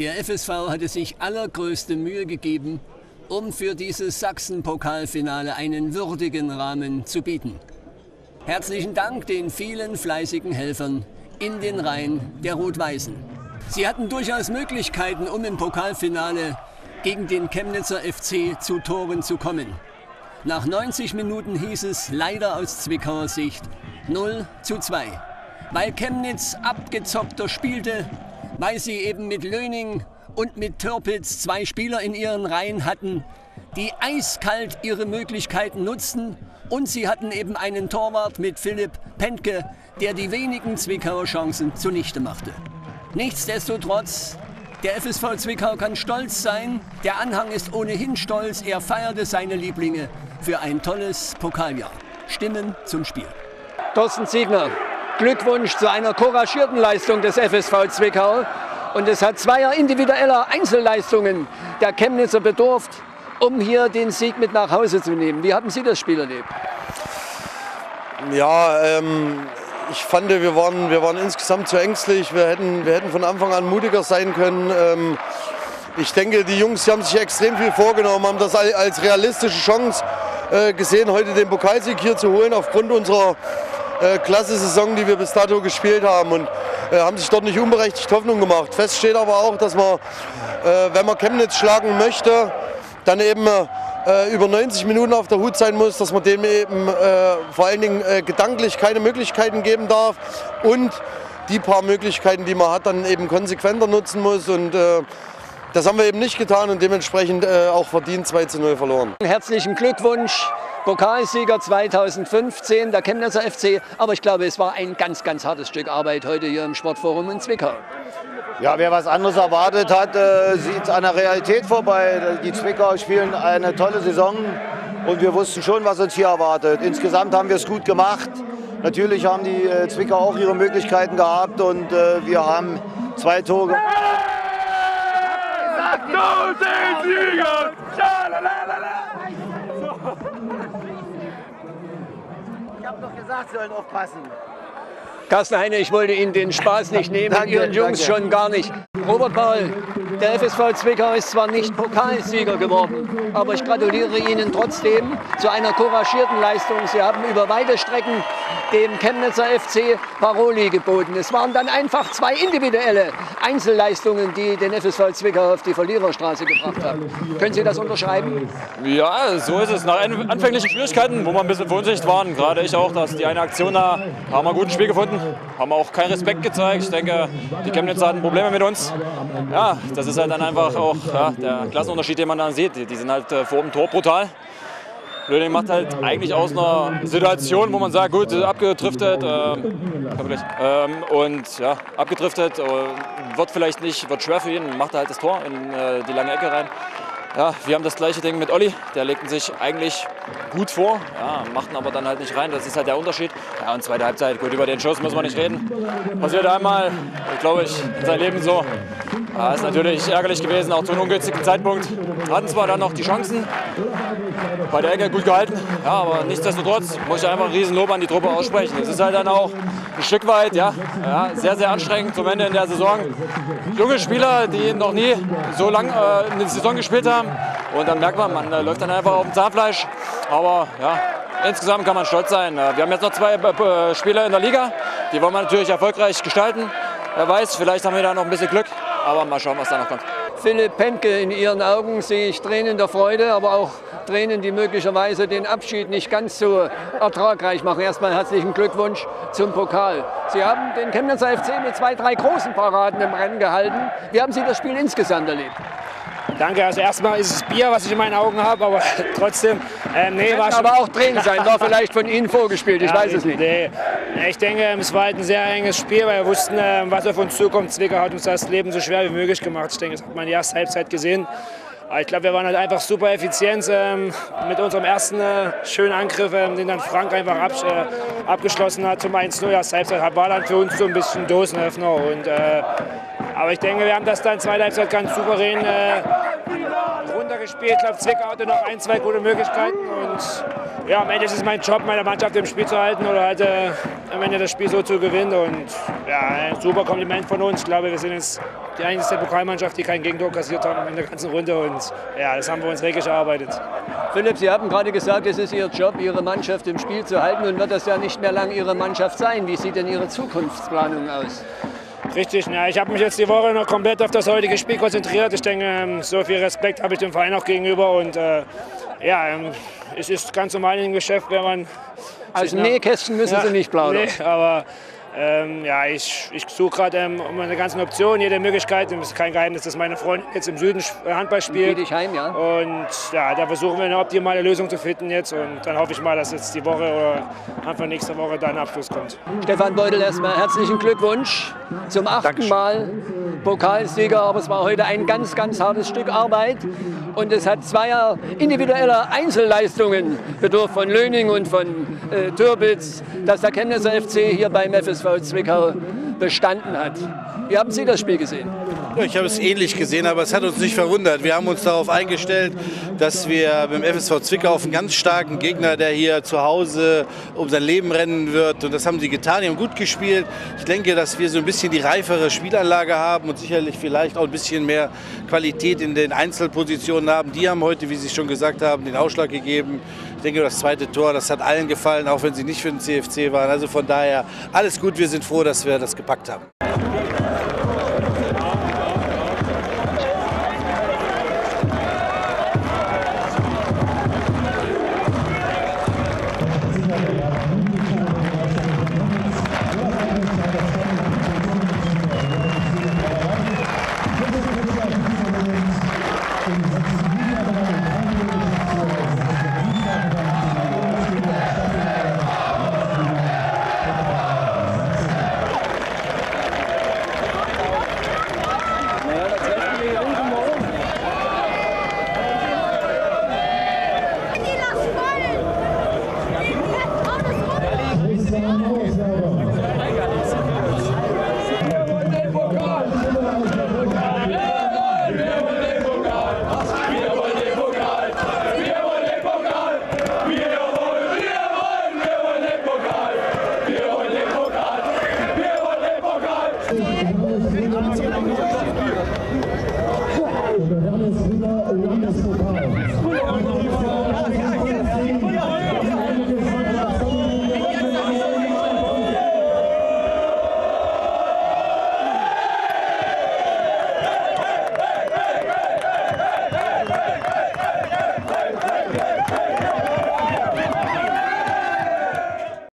Der FSV hatte sich allergrößte Mühe gegeben, um für dieses Sachsen-Pokalfinale einen würdigen Rahmen zu bieten. Herzlichen Dank den vielen fleißigen Helfern in den Reihen der Rot-Weißen. Sie hatten durchaus Möglichkeiten, um im Pokalfinale gegen den Chemnitzer FC zu Toren zu kommen. Nach 90 Minuten hieß es leider aus Zwickauer Sicht 0 zu 2. Weil Chemnitz abgezockter spielte, weil sie eben mit Löning und mit Türpitz zwei Spieler in ihren Reihen hatten, die eiskalt ihre Möglichkeiten nutzten. Und sie hatten eben einen Torwart mit Philipp Pentke, der die wenigen Zwickauer Chancen zunichte machte. Nichtsdestotrotz, der FSV Zwickau kann stolz sein. Der Anhang ist ohnehin stolz. Er feierte seine Lieblinge für ein tolles Pokaljahr. Stimmen zum Spiel. Thorsten Ziegner, Glückwunsch zu einer couragierten Leistung des FSV Zwickau. Und es hat zweier individueller Einzelleistungen der Chemnitzer bedurft, um hier den Sieg mit nach Hause zu nehmen. Wie haben Sie das Spiel erlebt? Ja, ähm, ich fand, wir waren, wir waren insgesamt zu ängstlich. Wir hätten, wir hätten von Anfang an mutiger sein können. Ähm, ich denke, die Jungs die haben sich extrem viel vorgenommen, haben das als realistische Chance äh, gesehen, heute den Pokalsieg hier zu holen aufgrund unserer äh, klasse Saison, die wir bis dato gespielt haben. Und äh, haben sich dort nicht unberechtigt Hoffnung gemacht. Fest steht aber auch, dass man, äh, wenn man Chemnitz schlagen möchte, dann eben äh, über 90 Minuten auf der Hut sein muss, dass man dem eben äh, vor allen Dingen gedanklich keine Möglichkeiten geben darf und die paar Möglichkeiten, die man hat, dann eben konsequenter nutzen muss. Und das haben wir eben nicht getan und dementsprechend äh, auch verdient 2 zu 0 verloren. Herzlichen Glückwunsch, Pokalsieger 2015, der Chemnitzer FC. Aber ich glaube, es war ein ganz, ganz hartes Stück Arbeit heute hier im Sportforum in Zwickau. Ja, wer was anderes erwartet hat, äh, sieht an der Realität vorbei. Die Zwickau spielen eine tolle Saison und wir wussten schon, was uns hier erwartet. Insgesamt haben wir es gut gemacht. Natürlich haben die äh, Zwickau auch ihre Möglichkeiten gehabt und äh, wir haben zwei Tore. Ich habe doch gesagt, sie sollen aufpassen. Carsten Heine, ich wollte Ihnen den Spaß nicht nehmen, danke, Ihren Jungs danke. schon gar nicht. Robert Paul, der FSV Zwickau ist zwar nicht Pokalsieger geworden, aber ich gratuliere Ihnen trotzdem zu einer couragierten Leistung. Sie haben über weite Strecken dem Chemnitzer FC Paroli geboten. Es waren dann einfach zwei individuelle Einzelleistungen, die den FSV Zwickau auf die Verliererstraße gebracht haben. Können Sie das unterschreiben? Ja, so ist es. Nach anfänglichen Schwierigkeiten, wo wir ein bisschen verunsichert waren, gerade ich auch, dass die eine Aktion da, haben wir ein gutes Spiel gefunden, haben auch keinen Respekt gezeigt. Ich denke, die Chemnitzer hatten Probleme mit uns. Ja, das ist halt dann einfach auch ja, der Klassenunterschied, den man dann sieht. Die, sind halt äh, vor dem Tor brutal. Löning macht halt eigentlich aus einer Situation, wo man sagt, gut, abgedriftet äh, ähm, und ja, abgedriftet, äh, wird vielleicht nicht, wird schwer für ihn, macht halt das Tor in äh, die lange Ecke rein. Ja, wir haben das gleiche Ding mit Olli. Der legten sich eigentlich gut vor, ja, machten aber dann halt nicht rein. Das ist halt der Unterschied. Ja, und zweite Halbzeit, gut, über den Schuss muss man nicht reden. Passiert einmal, glaube ich, in seinem Leben so. Ja, ist natürlich ärgerlich gewesen, auch zu einem ungünstigen Zeitpunkt. Hatten zwar dann noch die Chancen, bei der Ecke gut gehalten, ja, aber nichtsdestotrotz muss ich einfach ein Riesenlob an die Truppe aussprechen. Es ist halt dann auch ein Stück weit, ja, ja sehr, sehr anstrengend zum Ende in der Saison. Junge Spieler, die noch nie so lange äh, eine Saison gespielt haben, und dann merkt man, man äh, läuft dann einfach auf dem Zahnfleisch. Aber ja, insgesamt kann man stolz sein. Äh, wir haben jetzt noch zwei äh, Spieler in der Liga. Die wollen wir natürlich erfolgreich gestalten. Wer weiß, vielleicht haben wir da noch ein bisschen Glück. Aber mal schauen, was da noch kommt. Philipp Penke, in Ihren Augen sehe ich Tränen der Freude, aber auch Tränen, die möglicherweise den Abschied nicht ganz so ertragreich machen. Erstmal herzlichen Glückwunsch zum Pokal. Sie haben den Chemnitzer FC mit zwei, drei großen Paraden im Rennen gehalten. Wie haben Sie das Spiel insgesamt erlebt? Danke. Also erstmal ist es Bier, was ich in meinen Augen habe, aber trotzdem. Ähm, nee, war aber auch Tränen sein, war vielleicht von Ihnen vorgespielt, ich ja, weiß es nicht. Nee. Ich denke, es war halt ein sehr enges Spiel, weil wir wussten, ähm, was auf uns zukommt. Zwickau hat uns das Leben so schwer wie möglich gemacht. Ich denke, das hat man in der ersten Halbzeit gesehen. Aber ich glaube, wir waren halt einfach super effizient ähm, mit unserem ersten äh, schönen Angriff, ähm, den dann Frank einfach äh, abgeschlossen hat zum 1-0. Das Halbzeit war dann für uns so ein bisschen Dosenöffner. Und, äh, aber ich denke, wir haben das dann zweite Halbzeit ganz souverän runtergespielt. Ich glaube, Zwickau hatte noch ein, zwei gute Möglichkeiten. Und ja, am Ende ist es mein Job, meine Mannschaft im Spiel zu halten oder halt äh, am Ende das Spiel so zu gewinnen. Und ja, ein super Kompliment von uns. Ich glaube, wir sind jetzt die einzige Pokalmannschaft, die kein Gegentor kassiert haben in der ganzen Runde. Und ja, das haben wir uns wirklich erarbeitet. Philipp, Sie haben gerade gesagt, es ist Ihr Job, Ihre Mannschaft im Spiel zu halten. Nun wird das ja nicht mehr lang Ihre Mannschaft sein. Wie sieht denn Ihre Zukunftsplanung aus? Richtig, ja, ich habe mich jetzt die Woche noch komplett auf das heutige Spiel konzentriert. Ich denke, ähm, so viel Respekt habe ich dem Verein auch gegenüber. Und äh, ja, ähm, es ist ganz normal im Geschäft, wenn man. Aus dem Nähkästchen müssen ja, Sie nicht plaudern. Nee, aber ähm, ja, ich, ich suche gerade ähm, um eine ganze Option, jede Möglichkeit. Es ist kein Geheimnis, dass meine Freundin jetzt im Süden Handball spielt. Bietigheim, ja. Und ja, da versuchen wir eine optimale Lösung zu finden jetzt. Und dann hoffe ich mal, dass jetzt die Woche oder Anfang nächster Woche da ein Abschluss kommt. Stefan Beutel, erstmal herzlichen Glückwunsch zum achten Dankeschön. Mal Pokalsieger. Aber es war heute ein ganz, ganz hartes Stück Arbeit. Und es hat zweier individueller Einzelleistungen bedurft von Löning und von äh, Türbitz, dass der Chemnitzer FC hier beim FSV Zwickau bestanden hat. Wie haben Sie das Spiel gesehen? Ich habe es ähnlich gesehen, aber es hat uns nicht verwundert. Wir haben uns darauf eingestellt, dass wir beim FSV Zwickau auf einen ganz starken Gegner, der hier zu Hause um sein Leben rennen wird. Und das haben sie getan, die haben gut gespielt. Ich denke, dass wir so ein bisschen die reifere Spielanlage haben und sicherlich vielleicht auch ein bisschen mehr Qualität in den Einzelpositionen haben. Die haben heute, wie Sie schon gesagt haben, den Ausschlag gegeben. Ich denke, das zweite Tor, das hat allen gefallen, auch wenn sie nicht für den CFC waren. Also von daher alles gut. Wir sind froh, dass wir das gepackt haben. Iya.